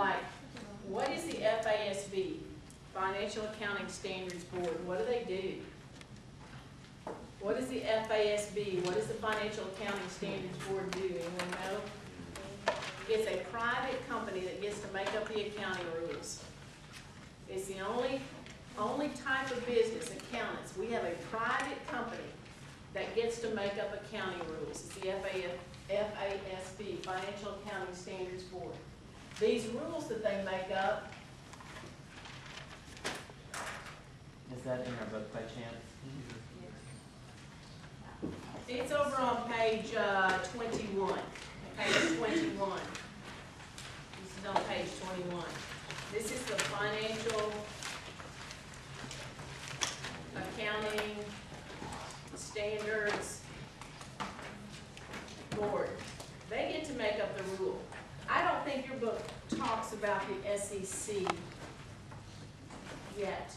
Like, what is the FASB, Financial Accounting Standards Board, what do they do? What is the FASB, what does the Financial Accounting Standards Board do, anyone know? It's a private company that gets to make up the accounting rules. It's the only, only type of business, accountants, we have a private company that gets to make up accounting rules. It's the FASB, Financial Accounting Standards Board. These rules that they make up, Is that in our book by chance? it's over on page uh, twenty-one, page twenty-one. This is on page twenty-one. This is the Financial Accounting Standards Board. They get to make up the rule. I don't think your book talks about the SEC yet.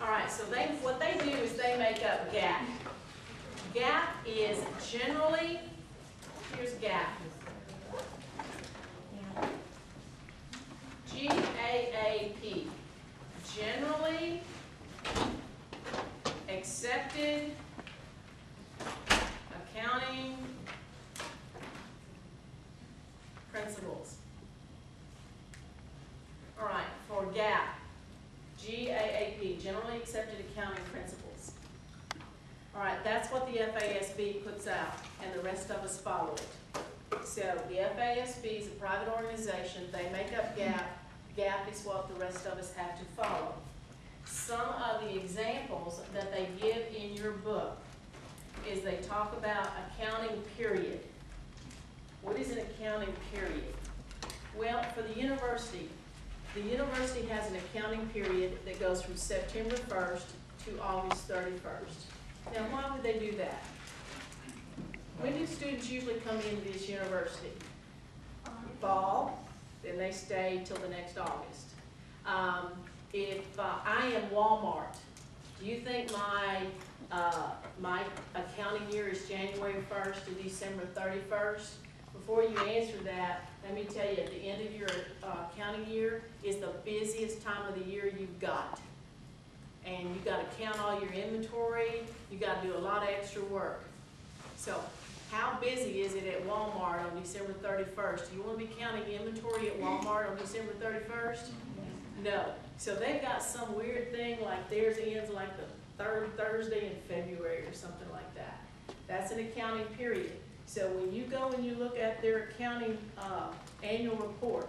All right, so they, what they do is they make up GAAP. GAAP is generally, here's GAAP. G-A-A-P, generally accepted accounting principles. All right, for GAAP, GAAP, Generally Accepted Accounting Principles. All right, that's what the FASB puts out, and the rest of us follow it. So the FASB is a private organization, they make up GAAP, GAAP is what the rest of us have to follow. Some of the examples that they give in your book is they talk about accounting period. What is an accounting period? Well, for the university, the university has an accounting period that goes from September first to August thirty-first. Now, why would they do that? When do students usually come into this university? Fall, then they stay till the next August. Um, if uh, I am Walmart, do you think my, uh, my accounting year is January first to December thirty-first? Before you answer that, let me tell you, at the end of your uh, year is the busiest time of the year you've got. And you've got to count all your inventory, You've got to do a lot of extra work. So how busy is it at Walmart on December thirty-first? Do you want to be counting inventory at Walmart on December thirty-first? No. So they've got some weird thing like theirs ends like the third Thursday in February or something like that. That's an accounting period. So when you go and you look at their accounting, uh, annual report,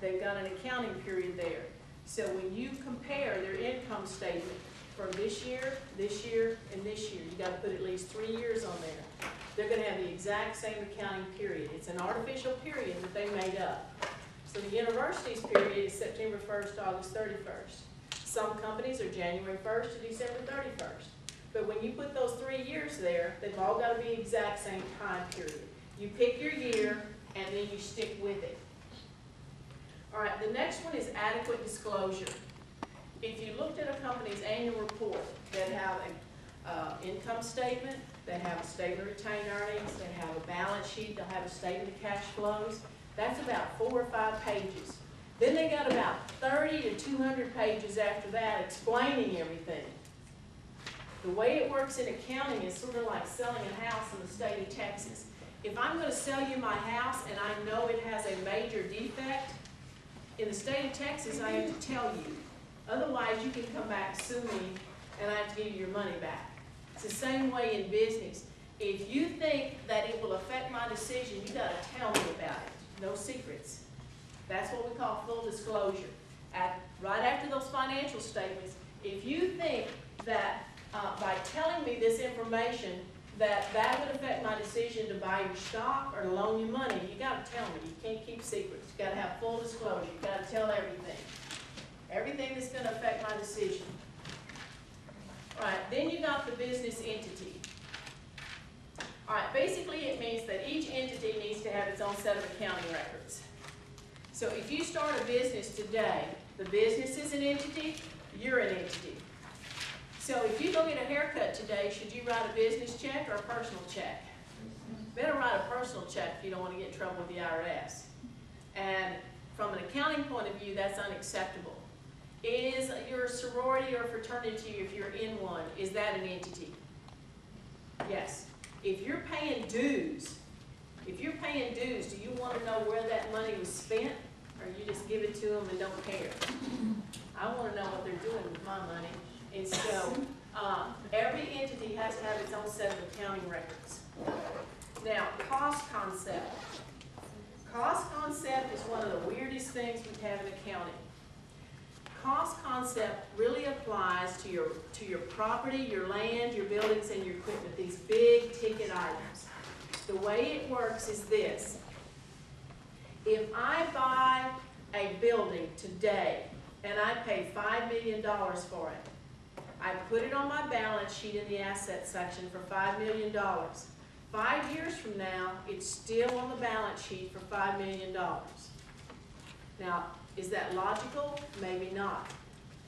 they've got an accounting period there. So when you compare their income statement from this year, this year, and this year, you gotta put at least three years on there. They're gonna have the exact same accounting period. It's an artificial period that they made up. So the university's period is September first to August thirty-first. Some companies are January first to December thirty-first. But when you put those three years there, they've all got to be exact same time period. You pick your year and then you stick with it. All right, the next one is adequate disclosure. If you looked at a company's annual report, they have an uh, income statement, they have a statement of retained earnings, they have a balance sheet, they'll have a statement of cash flows. That's about four or five pages. Then they got about thirty to two hundred pages after that explaining everything. The way it works in accounting is sort of like selling a house in the state of Texas. If I'm gonna sell you my house and I know it has a major defect, in the state of Texas, I have to tell you. Otherwise, you can come back, sue me, and I have to give you your money back. It's the same way in business. If you think that it will affect my decision, you gotta tell me about it. No secrets. That's what we call full disclosure. At, right after those financial statements, if you think that uh, by telling me this information, that that would affect my decision to buy your stock or to loan you money, you gotta tell me, you can't keep secrets, you gotta have full disclosure, you gotta tell everything. Everything that's gonna affect my decision. All right, then you got the business entity. All right, basically it means that each entity needs to have its own set of accounting records. So if you start a business today, the business is an entity, you're an entity. So if you go get a haircut today, should you write a business check or a personal check? Better write a personal check if you don't want to get in trouble with the IRS. And from an accounting point of view, that's unacceptable. Is your sorority or fraternity, if you're in one, is that an entity? Yes. If you're paying dues, if you're paying dues, do you wanna know where that money was spent? Or you just give it to them and don't care? I wanna know what they're doing with my money. And so, uh, every entity has to have its own set of accounting records. Now, cost concept. Cost concept is one of the weirdest things we have in accounting. Cost concept really applies to your, to your property, your land, your buildings, and your equipment, these big ticket items. The way it works is this. If I buy a building today and I pay five million dollars for it, I put it on my balance sheet in the asset section for five million dollars. Five years from now, it's still on the balance sheet for five million dollars. Now, is that logical? Maybe not.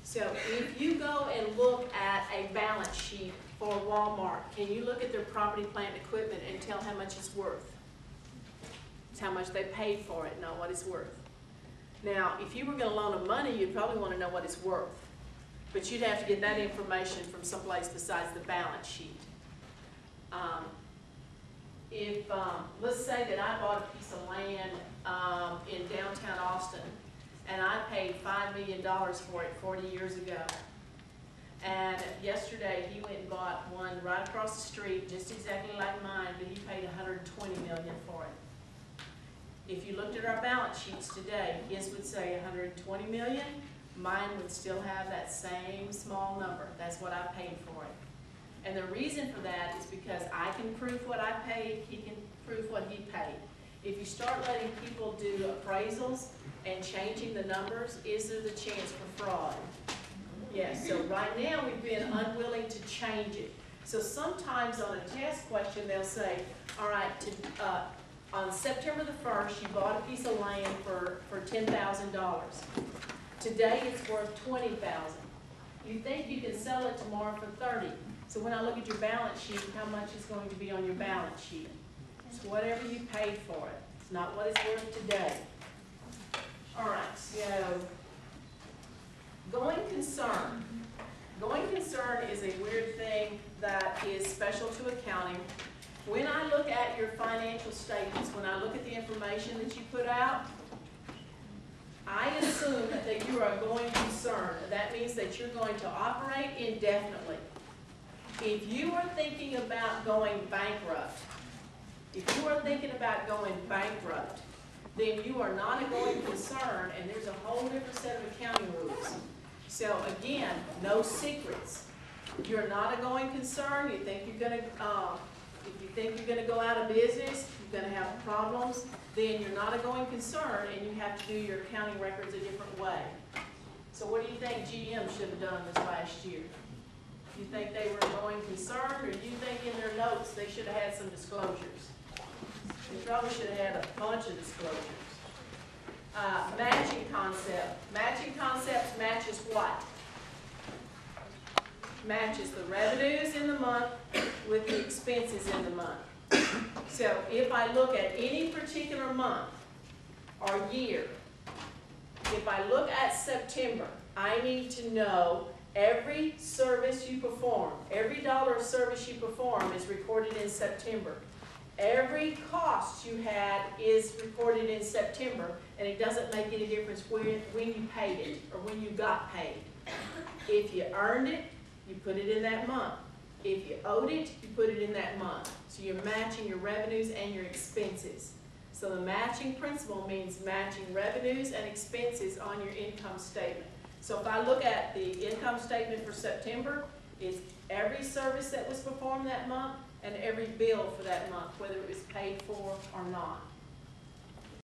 So if you go and look at a balance sheet for Walmart, can you look at their property, plant, and equipment and tell how much it's worth? It's how much they paid for it, not what it's worth. Now, if you were gonna loan them money, you'd probably wanna know what it's worth. But you'd have to get that information from someplace besides the balance sheet. Um, if, um, let's say that I bought a piece of land, um, in downtown Austin, and I paid five million dollars for it forty years ago. And yesterday, he went and bought one right across the street, just exactly like mine, but he paid hundred and twenty million for it. If you looked at our balance sheets today, his would say hundred and twenty million, mine would still have that same small number, that's what I paid for it. And the reason for that is because I can prove what I paid, he can prove what he paid. If you start letting people do appraisals and changing the numbers, is there the chance for fraud? Yes, so right now, we've been unwilling to change it. So sometimes on a test question, they'll say, all right, to, uh, on September the first, you bought a piece of land for, for ten thousand dollars. Today, it's worth twenty thousand. You think you can sell it tomorrow for thirty. So when I look at your balance sheet, how much is going to be on your balance sheet? It's whatever you paid for it. It's not what it's worth today. All right, so, going concern. Going concern is a weird thing that is special to accounting. When I look at your financial statements, when I look at the information that you put out, I assume that you are going concern. That means that you're going to operate indefinitely. If you are thinking about going bankrupt, if you are thinking about going bankrupt, then you are not a going concern, and there's a whole different set of accounting rules. So again, no secrets. You're not a going concern, you think you're gonna, uh, if you think you're gonna go out of business, you're gonna have problems, then you're not a going concern, and you have to do your accounting records a different way. So what do you think GM should have done this last year? Do you think they were going concern, or do you think in their notes, they should have had some disclosures? They probably should have had a bunch of disclosures. Uh, matching concept, matching concepts matches what? Matches the revenues in the month with the expenses in the month. So if I look at any particular month or year, if I look at September, I need to know every service you perform, every dollar of service you perform is recorded in September. Every cost you had is recorded in September, and it doesn't make any difference when, when you paid it or when you got paid. If you earned it, you put it in that month. If you owed it, you put it in that month. So you're matching your revenues and your expenses. So the matching principle means matching revenues and expenses on your income statement. So if I look at the income statement for September, it's every service that was performed that month and every bill for that month, whether it was paid for or not.